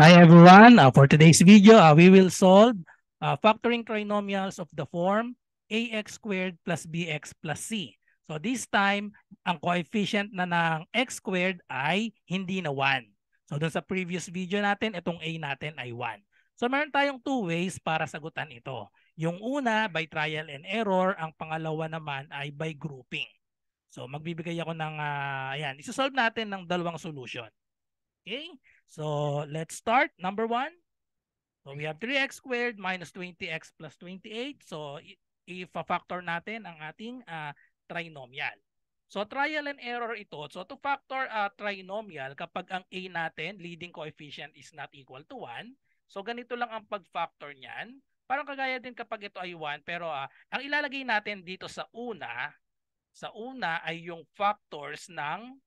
Hi everyone, uh, for today's video, uh, we will solve uh, factoring trinomials of the form ax squared plus bx plus c. So this time, ang coefficient na ng x squared ay hindi na 1. So dun sa previous video natin, itong a natin ay 1. So meron tayong two ways para sagutan ito. Yung una, by trial and error. Ang pangalawa naman ay by grouping. So magbibigay ako ng, uh, ayan, isosolve natin ng dalawang solution. Okay? So let's start. Number one. So we have 3x squared minus 20x plus 28. So i-factor natin ang ating uh, trinomial. So trial and error ito. So to factor a trinomial, kapag ang a natin, leading coefficient is not equal to 1, so ganito lang ang pag-factor niyan. Parang kagaya din kapag ito ay 1, pero uh, ang ilalagay natin dito sa una, sa una ay yung factors ng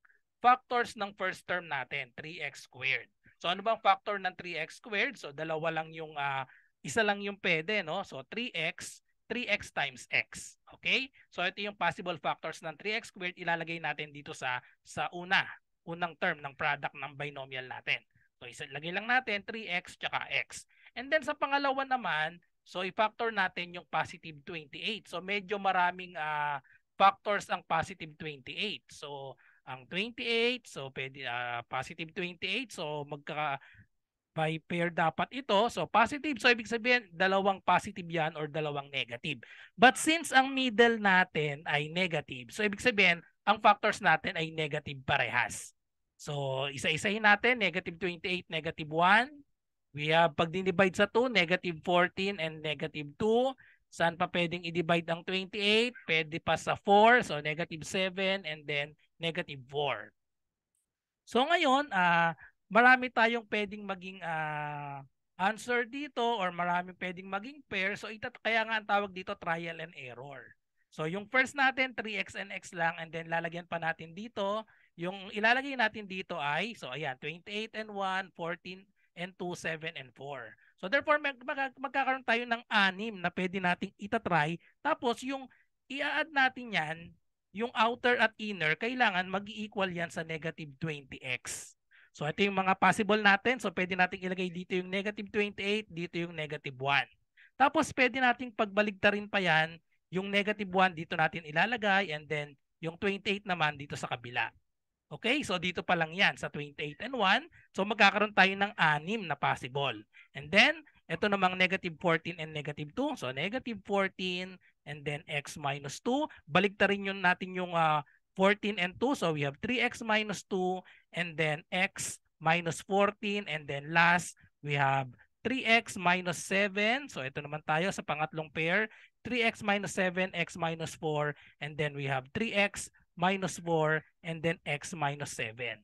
factors ng first term natin, 3x squared. So ano bang factor ng 3x squared? So dalawa lang yung uh, isa lang yung pwede, no? So 3x 3x times x. Okay? So ito yung possible factors ng 3x squared ilalagay natin dito sa sa una, unang term ng product ng binomial natin. So ilalagay lang natin 3x tsaka x. And then sa pangalawa naman, so i-factor natin yung positive 28. So medyo maraming uh, factors ang positive 28. So ang 28, so pwede uh, positive 28. So magka by pair dapat ito. So positive, so ibig sabihin dalawang positive yan or dalawang negative. But since ang middle natin ay negative, so ibig sabihin ang factors natin ay negative parehas. So isa-isahin natin, negative 28, negative 1. We have pag dinivide sa 2, negative 14 and negative 2. Saan pa pwedeng i-divide ang 28? Pwede pa sa 4, so negative 7 and then negative 4. So ngayon, uh, marami tayong pwedeng maging uh, answer dito or marami pwedeng maging pair. So ito kaya nga ang tawag dito trial and error. So yung first natin 3x and x lang and then lalagyan pa natin dito. Yung ilalagay natin dito ay so ayan 28 and 1, 14 and 2, 7 and 4. So therefore mag, mag, magkakaroon tayo ng anim na pwede nating itatry. Tapos yung i-add natin yan, yung outer at inner, kailangan mag-equal yan sa negative 20x. So ito yung mga possible natin. So pwede nating ilagay dito yung negative 28, dito yung negative 1. Tapos pwede nating pagbaligtarin pa yan, yung negative 1 dito natin ilalagay and then yung 28 naman dito sa kabila. Okay, so dito pa lang yan sa 28 and 1. So magkakaroon tayo ng 6 na possible. And then, ito namang negative 14 and negative 2. So negative 14 and then x minus 2. Baligtarin yun natin yung uh, 14 and 2. So we have 3x minus 2 and then x minus 14 and then last we have 3x minus 7. So ito naman tayo sa pangatlong pair. 3x minus 7, x minus 4 and then we have 3x minus 4 and then x minus 7.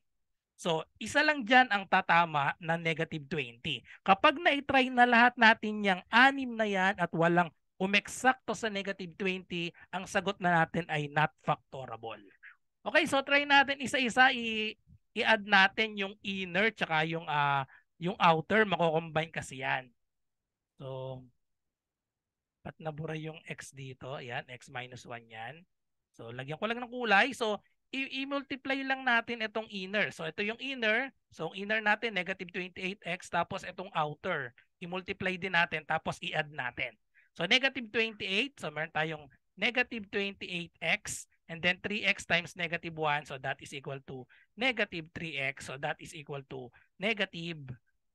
So, isa lang dyan ang tatama na negative 20. Kapag na-try na lahat natin yung anim na yan at walang umeksakto sa negative 20, ang sagot na natin ay not factorable. Okay, so try natin isa-isa i-add natin yung inner tsaka yung uh, yung outer, mako-combine kasi yan. So pat nabura yung x dito, ayan, x minus 1 yan. So lagyan ko lang ng kulay. So i-multiply lang natin itong inner. So ito yung inner. So inner natin negative 28x tapos itong outer. I-multiply din natin tapos i-add natin. So negative 28, so meron tayong negative 28x and then 3x times negative 1 so that is equal to negative 3x so that is equal to negative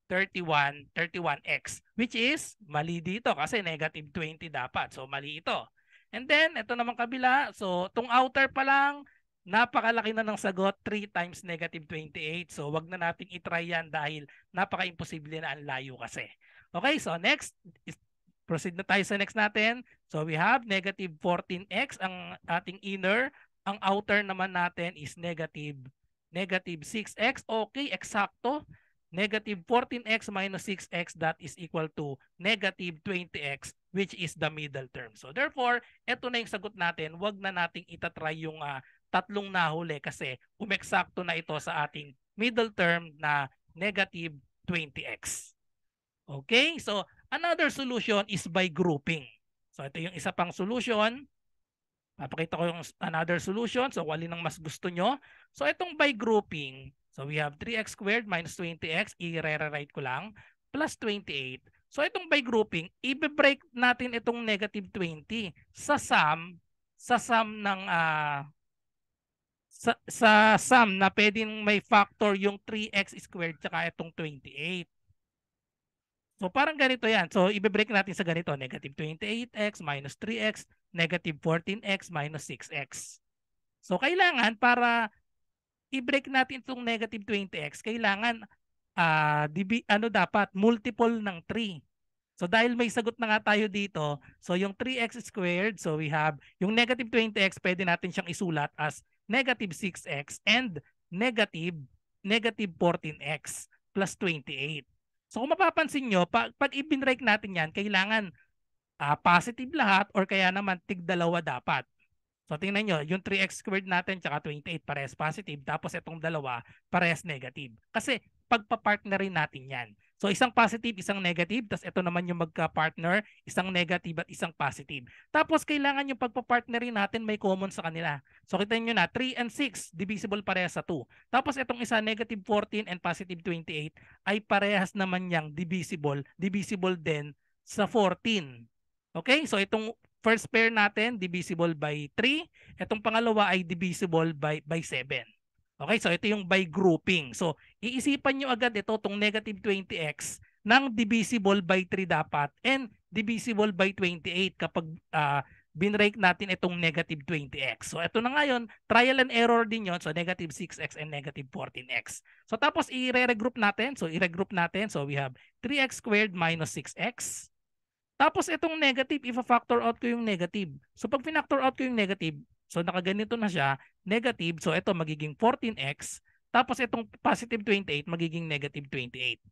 31 31x which is mali dito kasi negative 20 dapat so mali ito and then ito naman kabila so tong outer pa lang napakalaki na ng sagot 3 times negative 28 so wag na nating i-try yan dahil napaka-imposible na ang layo kasi okay so next is Proceed na tayo sa next natin. So we have negative 14x ang ating inner. Ang outer naman natin is negative negative 6x. Okay, eksakto. Negative 14x minus 6x that is equal to negative 20x which is the middle term. So therefore, ito na yung sagot natin. Huwag na nating itatry yung uh, tatlong nahuli kasi umeksakto na ito sa ating middle term na negative 20x. Okay, so Another solution is by grouping. So ito yung isa pang solution. Papakita ko yung another solution. So alin ang mas gusto nyo. So itong by grouping. So we have 3x squared minus 20x, i-rewrite ko lang, plus 28. So itong by grouping, i-break natin itong negative 20 sa sum, sa sum ng uh, sa, sa sum na pwedeng may factor yung 3x squared tsaka itong 28. So parang ganito yan. So i-break natin sa ganito. Negative 28x minus 3x, negative 14x minus 6x. So kailangan para i-break natin itong negative 20x, kailangan uh, dibi, ano dapat, multiple ng 3. So dahil may sagot na nga tayo dito, so yung 3x squared, so we have yung negative 20x, pwede natin siyang isulat as negative 6x and negative negative 14x plus 28. So kung mapapansin nyo, pag, pag i-binrake natin yan, kailangan uh, positive lahat or kaya naman tig dalawa dapat. So tingnan nyo, yung 3x squared natin tsaka 28 parehas positive tapos itong dalawa parehas negative. Kasi pagpa-partner rin natin yan. So isang positive, isang negative, tapos ito naman yung magka-partner, isang negative at isang positive. Tapos kailangan yung pagpa-partner rin natin may common sa kanila. So kita nyo na, 3 and 6, divisible parehas sa 2. Tapos itong isa, negative 14 and positive 28, ay parehas naman yang divisible, divisible din sa 14. Okay, so itong first pair natin divisible by 3. Itong pangalawa ay divisible by by 7. Okay, so ito yung by grouping. So iisipan nyo agad ito tong negative 20x ng divisible by 3 dapat and divisible by 28 kapag uh, binrake natin itong negative 20x. So ito na ngayon, trial and error din yon So negative 6x and negative 14x. So tapos i-regroup natin. So i-regroup natin. So we have 3x squared minus 6x tapos itong negative, ifa-factor out ko yung negative. So pag pinactor out ko yung negative, so nakaganito na siya, negative, so ito magiging 14x. Tapos itong positive 28 magiging negative 28.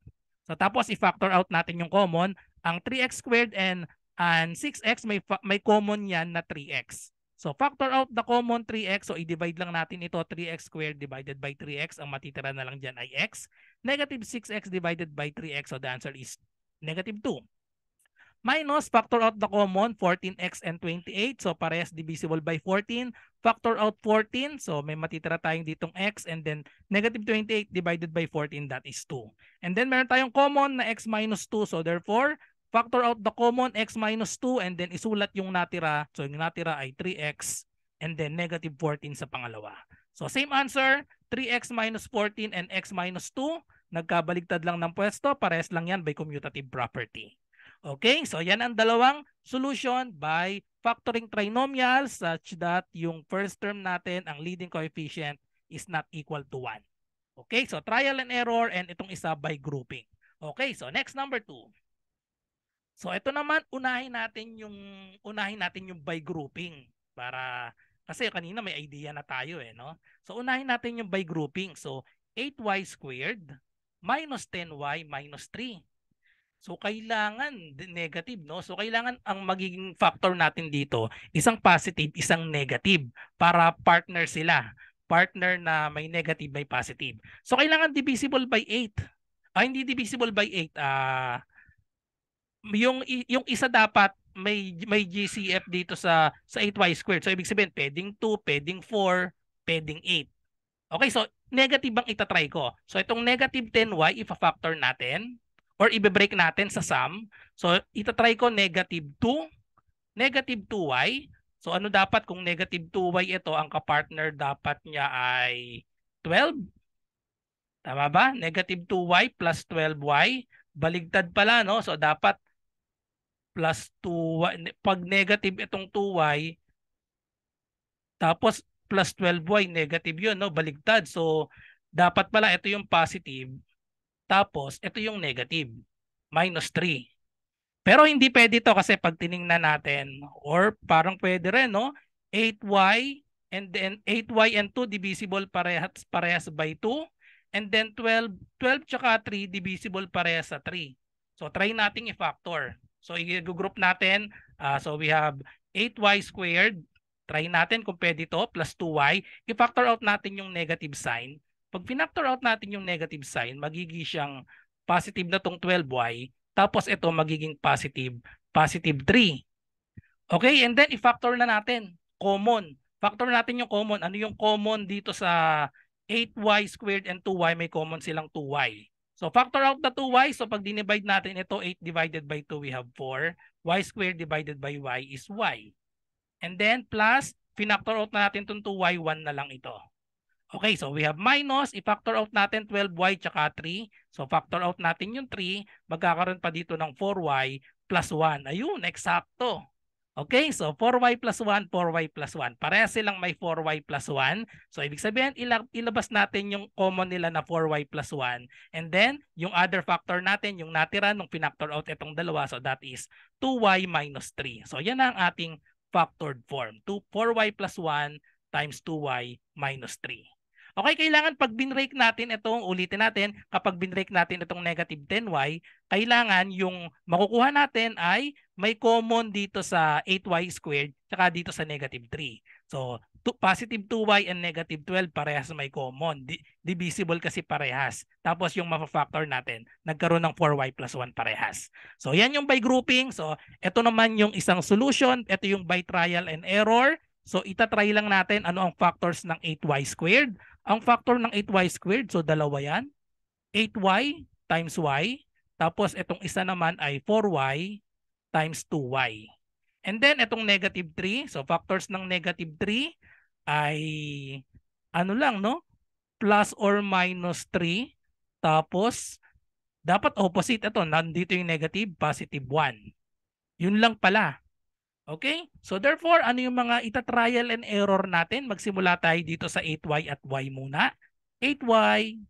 So tapos i-factor out natin yung common, ang 3x squared and and 6x may may common yan na 3x. So factor out the common 3x. So i-divide lang natin ito 3x squared divided by 3x. Ang matitira na lang dyan ay x. Negative 6x divided by 3x. So the answer is negative 2 minus factor out the common 14x and 28 so parehas divisible by 14 factor out 14 so may matitira tayong ditong x and then negative 28 divided by 14 that is 2 and then meron tayong common na x minus 2 so therefore factor out the common x minus 2 and then isulat yung natira. So yung natira ay 3x and then negative 14 sa pangalawa. So same answer. 3x minus 14 and x minus 2 nagkabaligtad lang ng pwesto. Parehas lang yan by commutative property Okay, so yan ang dalawang solution by factoring trinomials such that yung first term natin, ang leading coefficient is not equal to 1. Okay, so trial and error and itong isa by grouping. Okay, so next number 2. So ito naman unahin natin yung unahin natin yung by grouping para kasi kanina may idea na tayo eh no. So unahin natin yung by grouping. So 8y squared minus 10y minus 3. So kailangan negative no. So kailangan ang magiging factor natin dito isang positive, isang negative para partner sila. Partner na may negative may positive. So kailangan divisible by 8. Ah hindi divisible by 8. Ah yung yung isa dapat may may GCF dito sa sa 8y squared. So ibig sabihin pwedeng 2, pwedeng 4, pwedeng 8. Okay, so negative ang itatry ko. So itong negative 10y ifa-factor natin or ibe-break natin sa sum. So itatry ko negative 2, negative 2y. So ano dapat kung negative 2y ito, ang kapartner dapat niya ay 12. Tama ba? Negative 2y plus 12y. Baligtad pala, no? So dapat plus 2y. Pag negative itong 2y, tapos plus 12y, negative yun, no? Baligtad. So dapat pala ito yung positive tapos, ito yung negative. Minus 3. Pero hindi pwede to kasi pag tiningnan natin, or parang pwede rin, no? 8y and then 8y and 2 divisible parehas, parehas by 2. And then 12, 12 tsaka 3 divisible parehas sa 3. So try nating i-factor. So i-group natin. Uh, so we have 8y squared. Try natin kung pwede to plus 2y. I-factor out natin yung negative sign. Pag pinactor out natin yung negative sign, magiging siyang positive na tong 12y, tapos ito magiging positive, positive 3. Okay, and then i-factor na natin, common. Factor natin yung common. Ano yung common dito sa 8y squared and 2y may common silang 2y. So factor out the 2y. So pag dinivide natin ito, 8 divided by 2, we have 4. y squared divided by y is y. And then plus, finactor out na natin itong 2y, 1 na lang ito. Okay, so we have minus, i-factor out natin 12y tsaka 3. So factor out natin yung 3, magkakaroon pa dito ng 4y plus 1. Ayun, eksakto. Okay, so 4y plus 1, 4y plus 1. Parehas silang may 4y plus 1. So ibig sabihin, ilabas natin yung common nila na 4y plus 1. And then, yung other factor natin, yung natira nung pinactor out itong dalawa. So that is 2y minus 3. So yan ang ating factored form. 2, 4y plus 1 times 2y minus 3. Okay, kailangan pag binrake natin itong, ulitin natin, kapag binrake natin itong negative 10y, kailangan yung makukuha natin ay may common dito sa 8y squared tsaka dito sa negative 3. So, to, positive 2y and negative 12 parehas may common. Di, divisible kasi parehas. Tapos yung ma-factor natin, nagkaroon ng 4y plus 1 parehas. So, yan yung by grouping. So, ito naman yung isang solution. Ito yung by trial and error. So, itatry lang natin ano ang factors ng 8y squared ang factor ng 8y squared, so dalawa yan. 8y times y. Tapos itong isa naman ay 4y times 2y. And then itong negative 3, so factors ng negative 3 ay ano lang no? Plus or minus 3. Tapos dapat opposite ito. Nandito yung negative, positive 1. Yun lang pala. Okay? So therefore, ano yung mga ita-trial and error natin? Magsimula tayo dito sa 8y at y muna. 8y,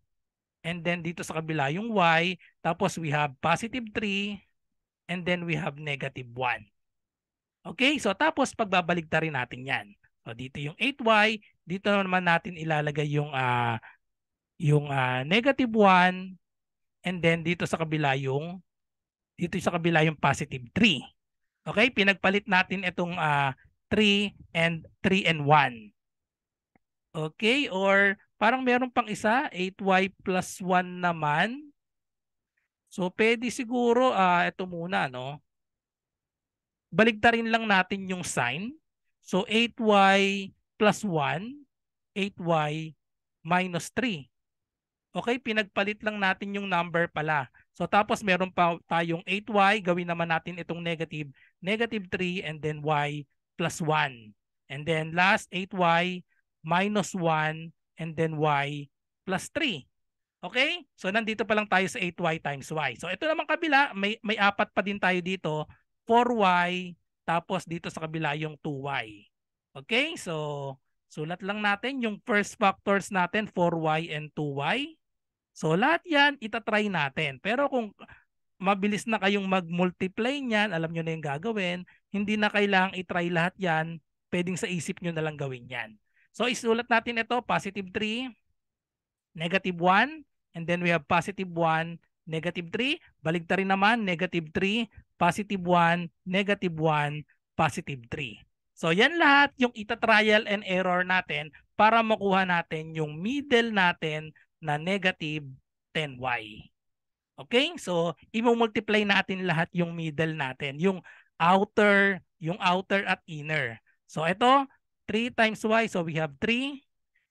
and then dito sa kabila yung y, tapos we have positive 3, and then we have negative 1. Okay? So tapos pagbabalik ta rin natin yan. So dito yung 8y, dito naman natin ilalagay yung uh, yung uh, negative 1, and then dito sa kabila yung dito sa kabila yung positive 3. Okay, pinagpalit natin itong uh, 3 and 3 and 1. Okay, or parang meron pang isa, 8y plus 1 naman. So pwede siguro uh, ito muna, no? Baligtarin lang natin yung sign. So 8y plus 1, 8y minus 3. Okay, pinagpalit lang natin yung number pala. So tapos meron pa tayong 8y, gawin naman natin itong negative, negative 3 and then y plus 1. And then last 8y minus 1 and then y plus 3. Okay? So nandito pa lang tayo sa 8y times y. So ito naman kabila, may, may apat pa din tayo dito, 4y, tapos dito sa kabila yung 2y. Okay? So sulat lang natin yung first factors natin, 4y and 2y. So lahat yan, itatry natin. Pero kung mabilis na kayong mag-multiply niyan, alam nyo na yung gagawin, hindi na kailangang itry lahat yan, pwedeng sa isip nyo na lang gawin yan. So isulat natin ito, positive 3, negative 1, and then we have positive 1, negative 3, baligta rin naman, negative 3, positive 1, negative 1, positive 3. So yan lahat yung ita-trial and error natin para makuha natin yung middle natin na negative 10y. Okay? So, i-multiply natin lahat yung middle natin. Yung outer, yung outer at inner. So, ito, 3 times y. So, we have 3.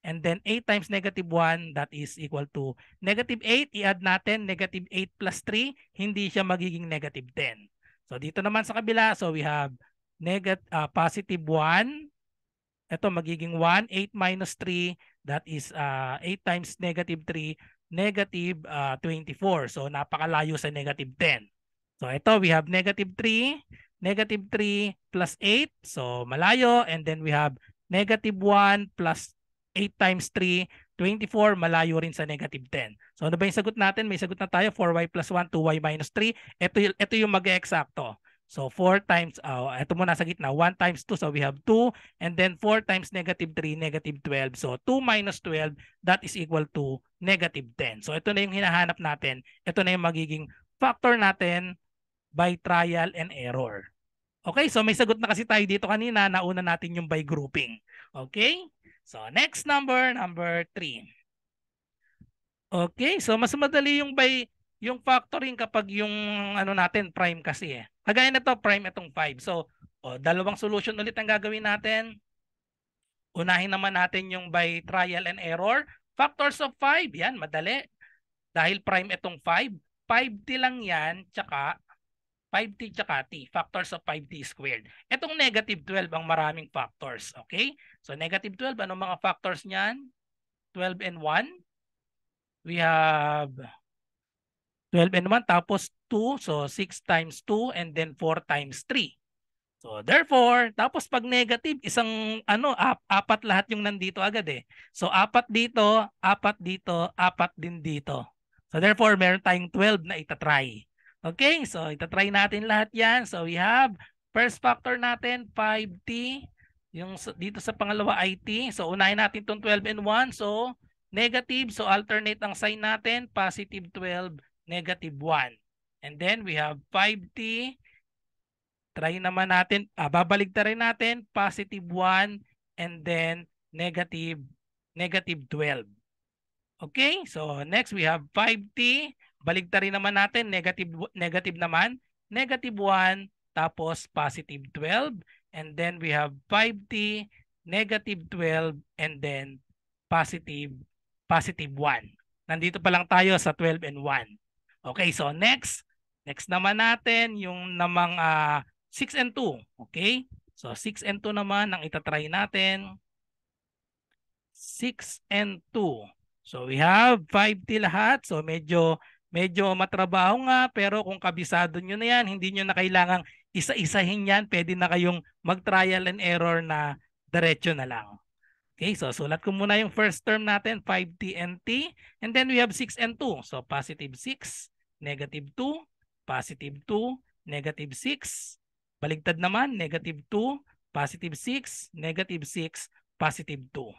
And then 8 times negative 1, that is equal to negative 8. I-add natin negative 8 plus 3. Hindi siya magiging negative 10. So, dito naman sa kabila, so we have negative, uh, positive 1 ito magiging 1, 8 minus 3, that is uh, 8 times negative 3, negative uh, 24. So napakalayo sa negative 10. So ito we have negative 3, negative 3 plus 8. So malayo. And then we have negative 1 plus 8 times 3, 24, malayo rin sa negative 10. So ano ba yung sagot natin? May sagot na tayo, 4y plus 1, 2y minus 3. Ito, ito yung mag-eksakto. So 4 times, uh, ito muna sa gitna, 1 times 2, so we have 2. And then 4 times negative 3, negative 12. So 2 minus 12, that is equal to negative 10. So ito na yung hinahanap natin. Ito na yung magiging factor natin by trial and error. Okay, so may sagot na kasi tayo dito kanina. Nauna natin yung by grouping. Okay, so next number, number 3. Okay, so mas madali yung by yung factoring kapag yung ano natin prime kasi eh. Kagaya na to prime itong 5. So, oh, dalawang solution ulit ang gagawin natin. Unahin naman natin yung by trial and error. Factors of 5, yan, madali. Dahil prime itong 5, 5t lang yan, tsaka 5t tsaka t, factors of 5t squared. Itong negative 12 ang maraming factors, okay? So negative 12, anong mga factors niyan? 12 and 1. We have 12 and 1 tapos 2, so 6 times 2 and then 4 times 3. So therefore, tapos pag negative, isang ano, ap apat lahat yung nandito agad eh. So apat dito, apat dito, apat din dito. So therefore, meron tayong 12 na itatry. Okay, so itatry natin lahat yan. So we have first factor natin, 5t. Yung dito sa pangalawa ay t. So unahin natin itong 12 and 1. So negative, so alternate ang sign natin, positive 12, negative 1. And then we have 5t Try naman natin, ah, babalik na rin natin, positive 1 and then negative, negative 12. Okay, so next we have 5t. Balik na rin naman natin, negative, negative naman. Negative 1, tapos positive 12. And then we have 5t, negative 12, and then positive, positive 1. Nandito pa lang tayo sa 12 and 1. Okay, so next, next naman natin yung namang uh, 6 and 2. Okay? So 6 and 2 naman ang itatry natin. 6 and 2. So we have 5T lahat. So medyo medyo matrabaho nga pero kung kabisado nyo na yan, hindi nyo na kailangang isa-isahin yan. Pwede na kayong mag-trial and error na diretso na lang. Okay, so sulat ko muna yung first term natin, 5t and t. And then we have 6 and 2. So positive 6, negative 2, positive 2, negative 6, Baligtad naman, negative 2, positive 6, negative 6, positive 2.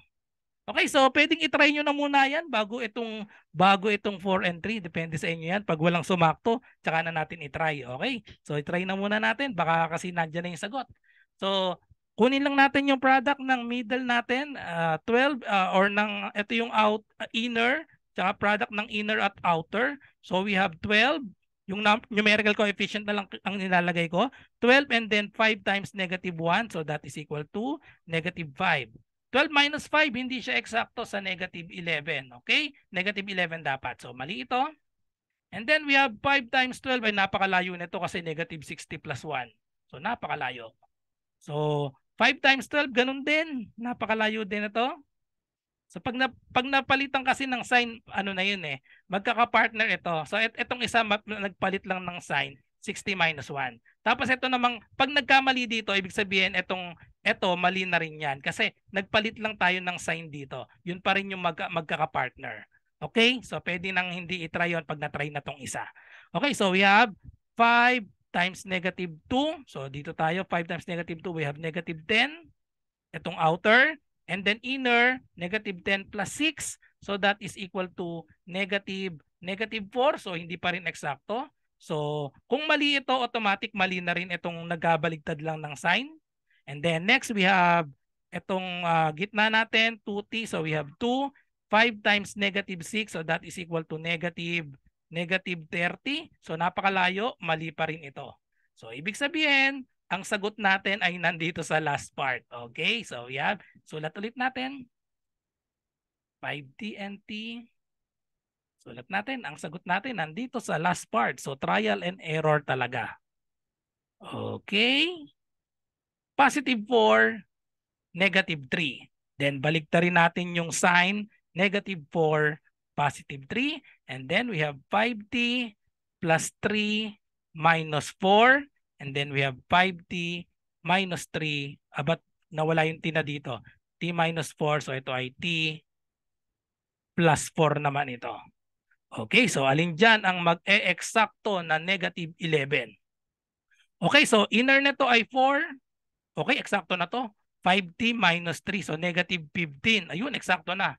Okay, so pwedeng i-try nyo na muna yan bago itong bago itong 4 and 3. Depende sa inyo yan. Pag walang sumakto, tsaka na natin i-try. Okay? So i-try na muna natin. Baka kasi nandiyan na yung sagot. So kunin lang natin yung product ng middle natin, uh, 12 uh, or ng ito yung out uh, inner, tsaka product ng inner at outer. So we have 12 yung numerical coefficient na lang ang nilalagay ko. 12 and then 5 times negative 1. So that is equal to negative 5. 12 minus 5, hindi siya eksakto sa negative 11. Okay? Negative 11 dapat. So mali ito. And then we have 5 times 12 ay napakalayo nito kasi negative 60 plus 1. So napakalayo. So 5 times 12, ganun din. Napakalayo din ito. So pag, na, pag napalitan kasi ng sign, ano na yun eh, magkaka-partner ito. So et, itong isa nagpalit lang ng sign, 60 minus 1. Tapos ito namang, pag nagkamali dito, ibig sabihin itong, ito mali na rin yan. Kasi nagpalit lang tayo ng sign dito. Yun pa rin yung mag, magkaka-partner. Okay? So pwede nang hindi itry yun pag na-try na tong isa. Okay, so we have 5 times negative 2. So dito tayo, 5 times negative 2, we have negative 10. Itong outer, And then inner, negative 10 plus 6. So that is equal to negative, negative 4. So hindi pa rin eksakto. So kung mali ito, automatic mali na rin itong nagkabaligtad lang ng sign. And then next we have itong uh, gitna natin, 2t. So we have 2. 5 times negative 6. So that is equal to negative, negative 30. So napakalayo, mali pa rin ito. So ibig sabihin, ang sagot natin ay nandito sa last part. Okay? So, yan. Sulat ulit natin. 5TNT. Sulat natin. Ang sagot natin nandito sa last part. So, trial and error talaga. Okay? Positive 4, negative 3. Then, balik rin natin yung sign. Negative 4, positive 3. And then, we have 5T plus 3 minus 4 And then we have 5t minus 3. Ah, nawala yung t na dito. t minus 4. So ito ay t plus 4 naman ito. Okay, so alin dyan ang mag-e-eksakto na negative 11? Okay, so inner nito ay 4. Okay, eksakto na to. 5t minus 3, so negative 15. Ayun, eksakto na.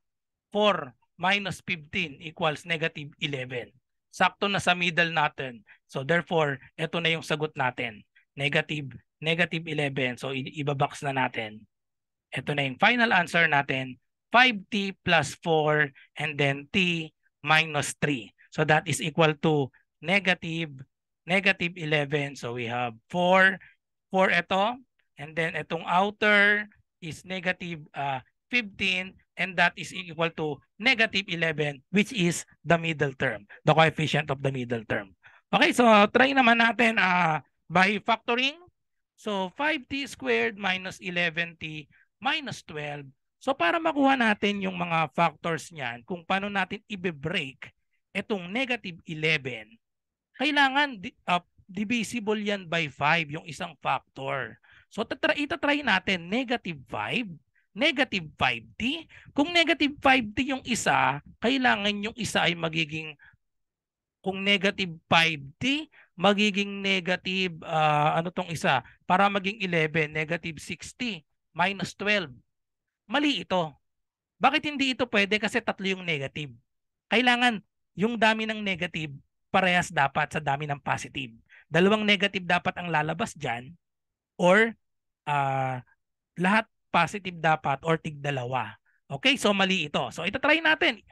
4 minus 15 equals negative 11 sakto na sa middle natin. So therefore, ito na yung sagot natin. Negative, negative 11. So ibabox na natin. Ito na yung final answer natin. 5t plus 4 and then t minus 3. So that is equal to negative, negative 11. So we have 4, 4 ito. And then itong outer is negative uh, 15, and that is equal to negative 11, which is the middle term, the coefficient of the middle term. Okay, so try naman natin uh, by factoring. So 5t squared minus 11t minus 12. So para makuha natin yung mga factors niyan, kung paano natin i-break itong negative 11, kailangan uh, divisible yan by 5 yung isang factor. So itatry natin negative 5, negative 5t. Kung negative 5t yung isa, kailangan yung isa ay magiging kung negative 5t, magiging negative, uh, ano tong isa, para maging 11, negative 60, minus 12. Mali ito. Bakit hindi ito pwede? Kasi tatlo yung negative. Kailangan yung dami ng negative, parehas dapat sa dami ng positive. Dalawang negative dapat ang lalabas dyan or uh, lahat positive dapat or tig dalawa. Okay, so mali ito. So ito try natin.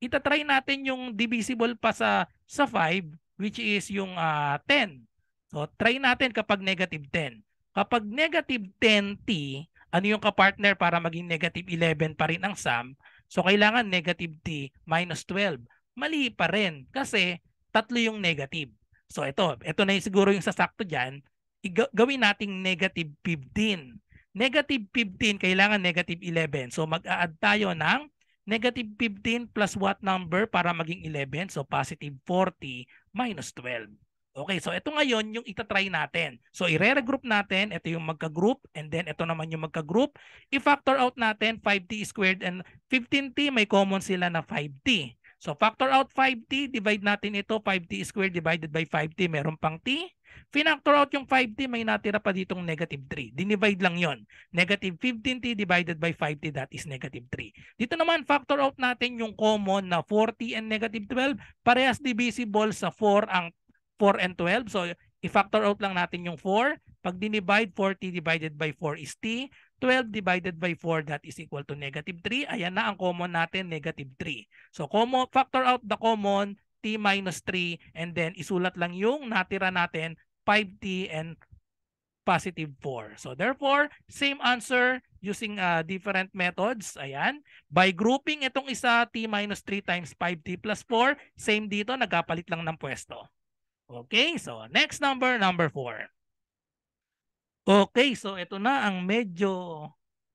Ito try natin yung divisible pa sa sa 5 which is yung uh, ah, 10. So try natin kapag negative 10. Kapag negative 10t, ano yung kapartner para maging negative 11 pa rin ang sum? So kailangan negative t minus 12. Mali pa rin kasi tatlo yung negative. So ito, ito na yung siguro yung sasakto dyan. I- gawin nating negative 15. Negative 15, kailangan negative 11. So mag-a-add tayo ng negative 15 plus what number para maging 11? So positive 40 minus 12. Okay, so ito ngayon yung itatry natin. So i-regroup natin, ito yung magka-group and then ito naman yung magka-group. I-factor out natin 5t squared and 15t, may common sila na 5t. So factor out 5t, divide natin ito, 5t squared divided by 5t, meron pang t. Finactor out yung 5t, may natira pa ditong negative 3. Dinivide lang yon. Negative 15t divided by 5t, that is negative 3. Dito naman, factor out natin yung common na 4t and negative 12. Parehas divisible sa 4 ang 4 and 12. So, i-factor out lang natin yung 4. Pag dinivide, 40 divided by 4 is t. 12 divided by 4 that is equal to negative 3. Ayan na ang common natin, negative 3. So common, factor out the common, t minus 3 and then isulat lang yung natira natin 5t and positive 4. So therefore, same answer using uh, different methods. Ayan. By grouping itong isa, t minus 3 times 5t plus 4. Same dito, nagkapalit lang ng pwesto. Okay, so next number, number 4. Okay, so ito na ang medyo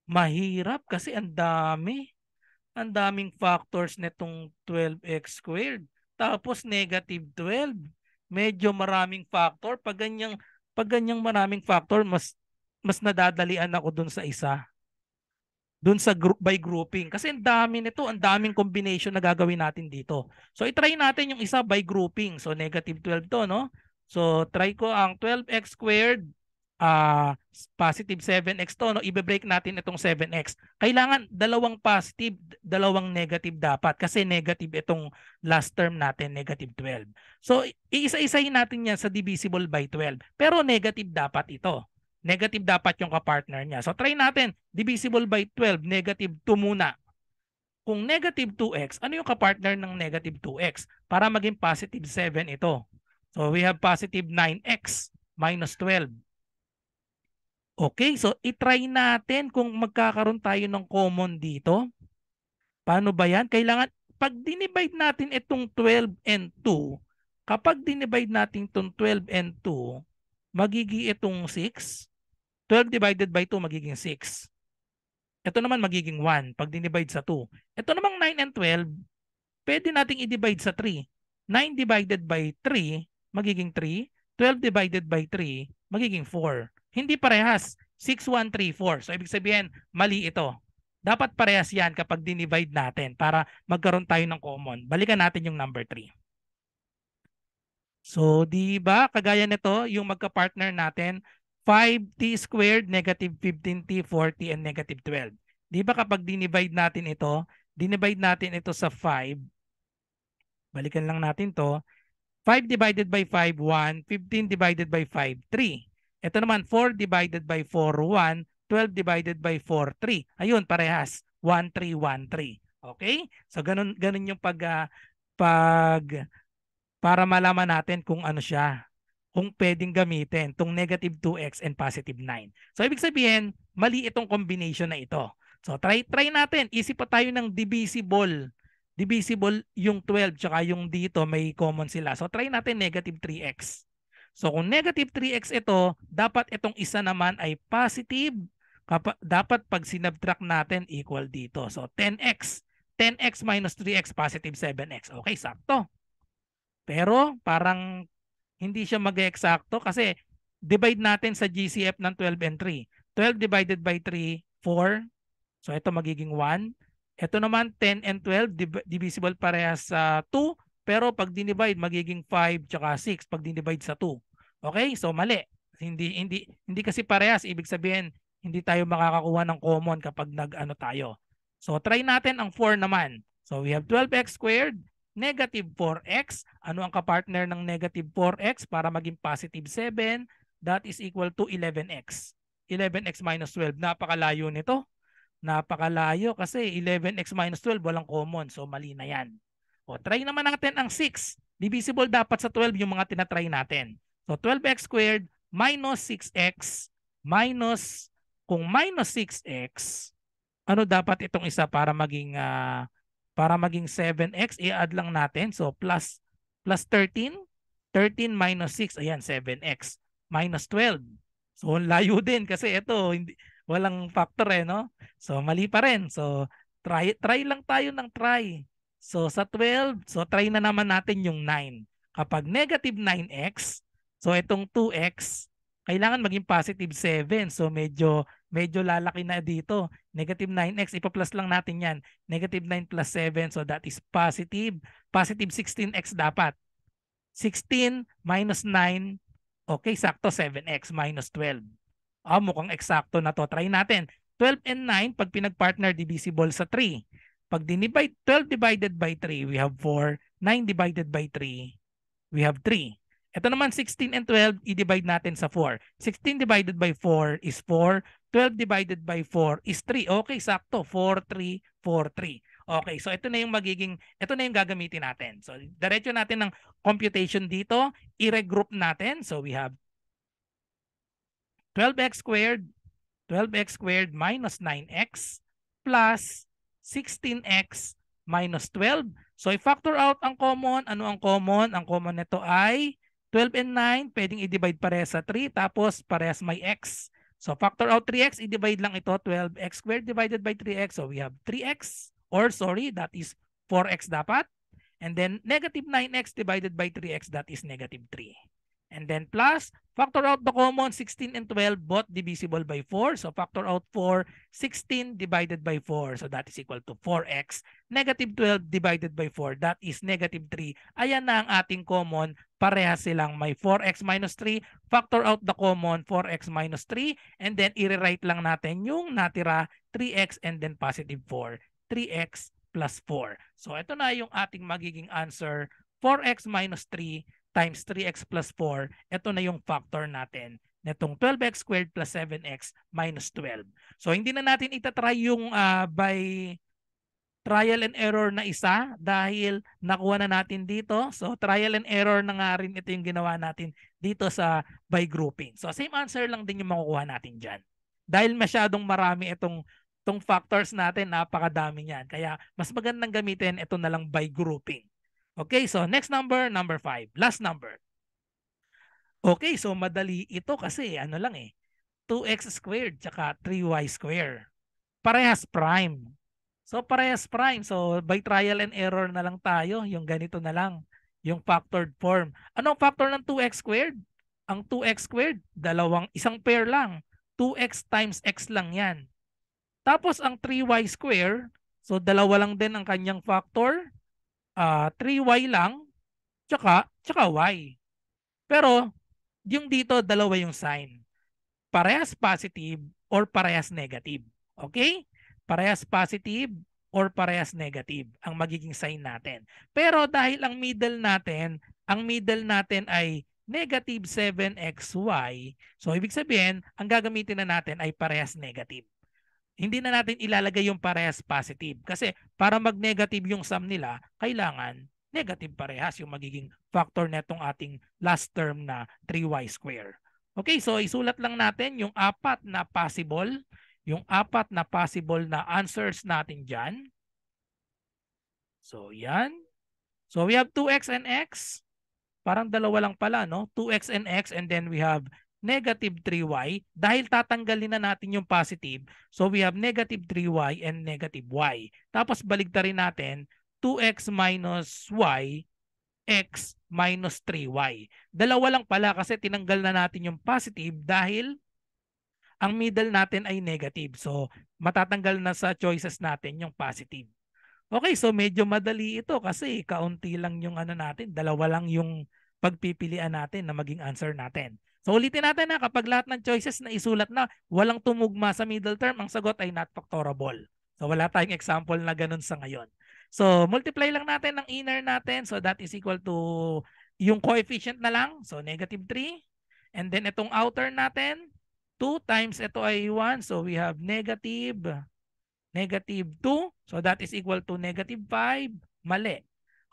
mahirap kasi ang dami. Ang daming factors nitong 12x squared. Tapos negative 12. Medyo maraming factor. Pag ganyang, pag ganyang maraming factor, mas mas nadadalian ako dun sa isa. Dun sa group by grouping. Kasi ang dami nito, ang daming combination na gagawin natin dito. So i-try natin yung isa by grouping. So negative 12 to, no? So try ko ang 12x squared uh, positive 7x to, no, ibe-break natin itong 7x. Kailangan dalawang positive, dalawang negative dapat kasi negative itong last term natin, negative 12. So, iisa-isahin natin yan sa divisible by 12. Pero negative dapat ito. Negative dapat yung kapartner niya. So, try natin, divisible by 12, negative 2 muna. Kung negative 2x, ano yung kapartner ng negative 2x? Para maging positive 7 ito. So, we have positive 9x minus 12. Okay, so itry natin kung magkakaroon tayo ng common dito. Paano ba yan? Kailangan, pag dinivide natin itong 12 and 2, kapag dinivide natin itong 12 and 2, magiging itong 6. 12 divided by 2 magiging 6. Ito naman magiging 1 pag dinivide sa 2. Ito namang 9 and 12, pwede nating i-divide sa 3. 9 divided by 3, magiging 3. 12 divided by 3, magiging 4. Hindi parehas. 6134. So ibig sabihin, mali ito. Dapat parehas yan kapag dinivide natin para magkaroon tayo ng common. Balikan natin yung number 3. So, di ba, kagaya nito, yung magka-partner natin, 5t squared, negative 15t, 40, and negative 12. Di ba kapag dinivide natin ito, dinivide natin ito sa 5, balikan lang natin to, 5 divided by 5, 1, 15 divided by 5, 3. Ito naman, 4 divided by 4, 1. 12 divided by 4, 3. Ayun, parehas. 1, 3, 1, 3. Okay? So, ganun, ganun yung pag, uh, pag, para malaman natin kung ano siya. Kung pwedeng gamitin, itong negative 2x and positive 9. So, ibig sabihin, mali itong combination na ito. So try try natin. Isip pa tayo ng divisible. Divisible yung 12 tsaka yung dito may common sila. So try natin negative 3x. So kung negative 3x ito, dapat itong isa naman ay positive. Dapat pag sinabtract natin equal dito. So 10x. 10x minus 3x positive 7x. Okay, sakto. Pero parang hindi siya mag-eksakto kasi divide natin sa GCF ng 12 and 3. 12 divided by 3, 4. So ito magiging 1. Ito naman 10 and 12 divisible parehas sa 2. Pero pag dinivide magiging 5 tsaka 6 pag dinivide sa 2. Okay? So mali. Hindi hindi hindi kasi parehas ibig sabihin hindi tayo makakakuha ng common kapag nag-ano tayo. So try natin ang 4 naman. So we have 12x squared negative 4x. Ano ang kapartner ng negative 4x para maging positive 7? That is equal to 11x. 11x minus 12. Napakalayo nito. Napakalayo kasi 11x minus 12 walang common. So mali na yan. O try naman natin ang 6. Divisible dapat sa 12 yung mga tinatry natin. So 12x squared minus 6x minus kung minus 6x ano dapat itong isa para maging uh, para maging 7x, i-add lang natin. So plus plus 13, 13 minus 6, ayan 7x minus 12. So layo din kasi ito hindi walang factor eh no. So mali pa rin. So try try lang tayo ng try. So sa 12, so try na naman natin yung 9. Kapag negative 9x, so itong 2x, kailangan maging positive 7. So medyo medyo lalaki na dito. Negative 9x, ipa-plus lang natin yan. Negative 9 plus 7, so that is positive. Positive 16x dapat. 16 minus 9, okay, sakto 7x minus 12. Ah, mukhang eksakto na to. Try natin. 12 and 9, pag pinag-partner, divisible sa 3. Pag dinivide, 12 divided by 3, we have 4. 9 divided by 3, we have 3. Ito naman 16 and 12, i-divide natin sa 4. 16 divided by 4 is 4. 12 divided by 4 is 3. Okay, sakto. 4, 3, 4, 3. Okay, so ito na yung magiging, ito na yung gagamitin natin. So, diretso natin ng computation dito. I-regroup natin. So, we have 12x squared, 12x squared minus 9x plus 16x minus 12. So, i-factor out ang common. Ano ang common? Ang common nito ay 12 and 9, pwedeng i-divide parehas sa 3, tapos parehas may x. So factor out 3x, i-divide lang ito, 12x squared divided by 3x. So we have 3x, or sorry, that is 4x dapat. And then negative 9x divided by 3x, that is negative 3. And then plus, factor out the common 16 and 12, both divisible by 4. So factor out 4, 16 divided by 4. So that is equal to 4x. Negative 12 divided by 4, that is negative 3. Ayan na ang ating common. Parehas silang may 4x minus 3. Factor out the common 4x minus 3. And then i-rewrite lang natin yung natira 3x and then positive 4. 3x plus 4. So ito na yung ating magiging answer. 4x minus 3 times 3x plus 4, ito na yung factor natin netong 12x squared plus 7x minus 12. So hindi na natin itatry yung uh, by trial and error na isa dahil nakuha na natin dito. So trial and error na nga rin ito yung ginawa natin dito sa by grouping. So same answer lang din yung makukuha natin dyan. Dahil masyadong marami itong itong factors natin, napakadami niyan. Kaya mas magandang gamitin ito na lang by grouping. Okay, so next number, number 5. Last number. Okay, so madali ito kasi ano lang eh. 2x squared tsaka 3y squared. Parehas prime. So parehas prime. So by trial and error na lang tayo. Yung ganito na lang. Yung factored form. Anong factor ng 2x squared? Ang 2x squared, dalawang, isang pair lang. 2x times x lang yan. Tapos ang 3y squared, so dalawa lang din ang kanyang factor uh, ah, 3y lang, tsaka, tsaka y. Pero, yung dito, dalawa yung sign. Parehas positive or parehas negative. Okay? Parehas positive or parehas negative ang magiging sign natin. Pero dahil ang middle natin, ang middle natin ay negative 7xy, so ibig sabihin, ang gagamitin na natin ay parehas negative hindi na natin ilalagay yung parehas positive. Kasi para mag-negative yung sum nila, kailangan negative parehas yung magiging factor netong ating last term na 3y square. Okay, so isulat lang natin yung apat na possible. yung apat na possible na answers natin dyan. So, yan. So, we have 2x and x. Parang dalawa lang pala, no? 2x and x and then we have negative 3y. Dahil tatanggalin na natin yung positive, so we have negative 3y and negative y. Tapos baligtarin natin, 2x minus y, x minus 3y. Dalawa lang pala kasi tinanggal na natin yung positive dahil ang middle natin ay negative. So, matatanggal na sa choices natin yung positive. Okay, so medyo madali ito kasi kaunti lang yung ano natin, dalawa lang yung pagpipilian natin na maging answer natin. So ulitin natin na kapag lahat ng choices na isulat na walang tumugma sa middle term, ang sagot ay not factorable. So wala tayong example na ganun sa ngayon. So multiply lang natin ng inner natin. So that is equal to yung coefficient na lang. So negative 3. And then itong outer natin, 2 times ito ay 1. So we have negative negative 2. So that is equal to negative 5. Mali.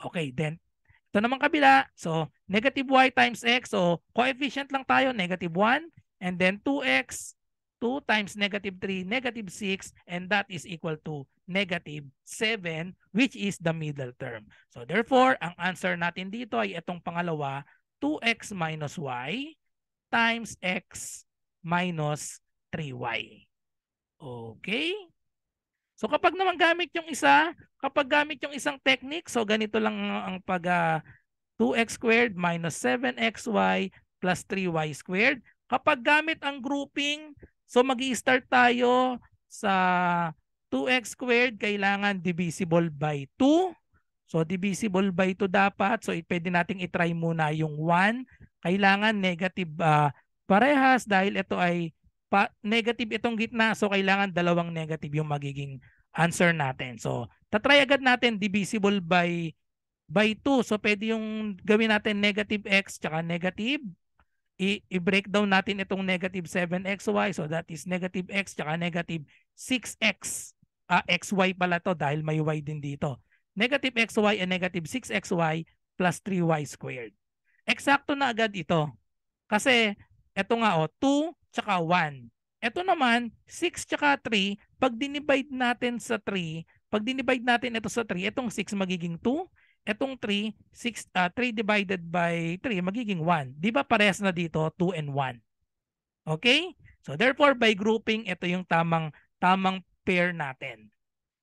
Okay, then ito naman kabila. So negative y times x. So coefficient lang tayo, negative 1. And then 2x, 2 times negative 3, negative 6. And that is equal to negative 7, which is the middle term. So therefore, ang answer natin dito ay itong pangalawa, 2x minus y times x minus 3y. Okay? So kapag naman gamit yung isa, kapag gamit yung isang technique, so ganito lang ang pag uh, 2x squared minus 7xy plus 3y squared. Kapag gamit ang grouping, so mag start tayo sa 2x squared, kailangan divisible by 2. So divisible by 2 dapat. So pwede nating itry muna yung 1. Kailangan negative uh, parehas dahil ito ay pa, negative itong gitna so kailangan dalawang negative yung magiging answer natin. So tatry agad natin divisible by by 2. So pwede yung gawin natin negative x tsaka negative. I-break down natin itong negative 7xy. So that is negative x tsaka negative 6x. Ah, xy pala to dahil may y din dito. Negative xy and negative 6xy plus 3y squared. Eksakto na agad ito. Kasi ito nga o, 2 tsaka 1. Ito naman, 6 tsaka 3, pag dinivide natin sa 3, pag dinivide natin ito sa 3, itong 6 magiging 2, itong 3, 6, uh, 3 divided by 3 magiging 1. Di ba parehas na dito, 2 and 1? Okay? So therefore, by grouping, ito yung tamang, tamang pair natin.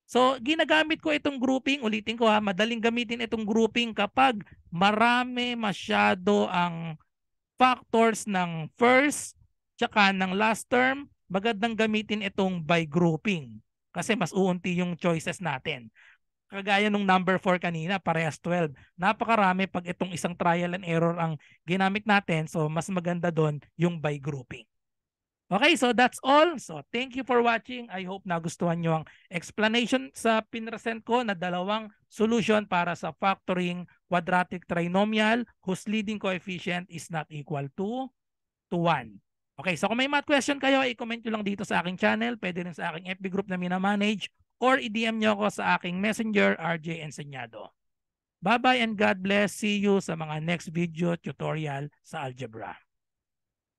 So, ginagamit ko itong grouping, ulitin ko ha, madaling gamitin itong grouping kapag marami masyado ang factors ng first, tsaka ng last term, magandang gamitin itong by grouping kasi mas uunti yung choices natin. Kagaya nung number 4 kanina, parehas 12. Napakarami pag itong isang trial and error ang ginamit natin. So, mas maganda doon yung by grouping. Okay, so that's all. So, thank you for watching. I hope nagustuhan nyo ang explanation sa pinresent ko na dalawang solution para sa factoring quadratic trinomial whose leading coefficient is not equal to, to 1. Okay, so kung may math question kayo, i-comment nyo lang dito sa aking channel. Pwede rin sa aking FB group na minamanage or i-DM nyo ako sa aking messenger, RJ Enseñado. Bye-bye and God bless. See you sa mga next video tutorial sa algebra.